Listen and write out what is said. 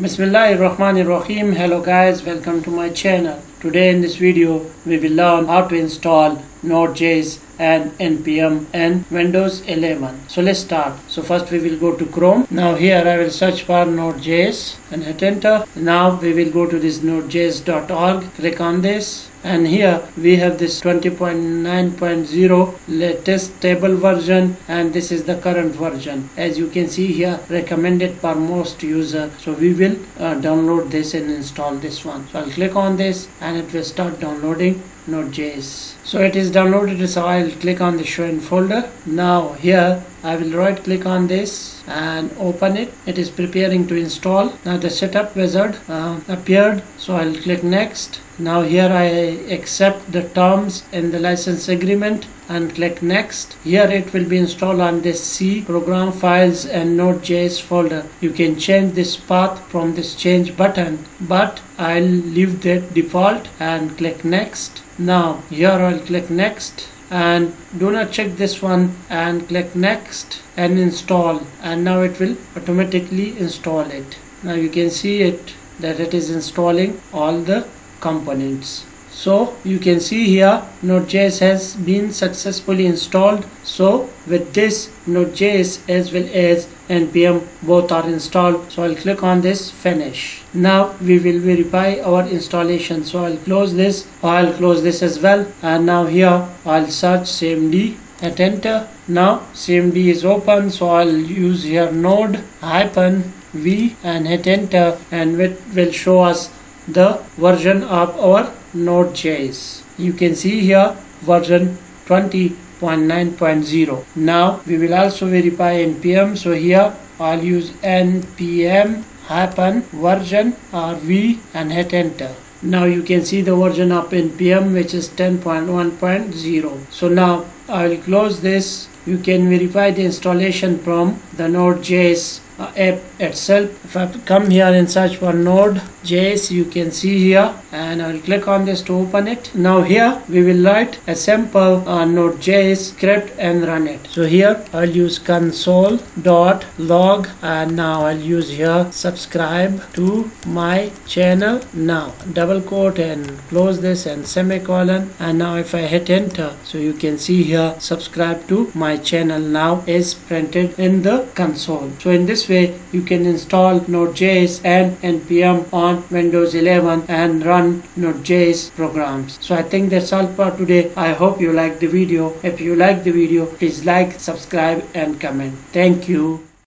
Bismillahirrahmanirrahim. Hello guys, welcome to my channel. Today in this video we will learn how to install Node.js and npm and Windows 11. So let's start. So first we will go to Chrome. Now here I will search for Node.js and hit enter. Now we will go to this nodejs.org. Click on this and here we have this 20.9.0 latest stable version and this is the current version as you can see here recommended for most user so we will uh, download this and install this one so I'll click on this it will start downloading node.js so it is downloaded so I'll click on the show in folder. Now here I will right click on this and open it. It is preparing to install. Now the setup wizard uh, appeared so I'll click next. Now here I accept the terms in the license agreement and click next. Here it will be installed on this C program files and node.js folder. You can change this path from this change button but I'll leave that default and click next now here I'll click next and do not check this one and click next and install and now it will automatically install it. Now you can see it that it is installing all the components so you can see here node.js has been successfully installed. So with this node.js as well as npm both are installed. So i'll click on this finish. Now we will verify our installation. So i'll close this. I'll close this as well. And now here i'll search cmd at enter. Now cmd is open. So i'll use here node hyphen v and hit enter. And it will show us the version of our node.js you can see here version 20.9.0 now we will also verify npm so here i'll use npm hyphen version rv and hit enter. Now you can see the version of npm which is 10.1.0 so now i'll close this. You can verify the installation from the node.js app itself. If I come here and search for node.js you can see here and I'll click on this to open it. Now here we will write a simple uh, node.js script and run it. So here I'll use console dot log and now I'll use here subscribe to my channel now. Double quote and close this and semicolon and now if I hit enter so you can see here subscribe to my channel now is printed in the console. So in this way you can install Node.js and NPM on Windows 11 and run Node.js programs. So I think that's all for today. I hope you like the video. If you like the video, please like, subscribe and comment. Thank you.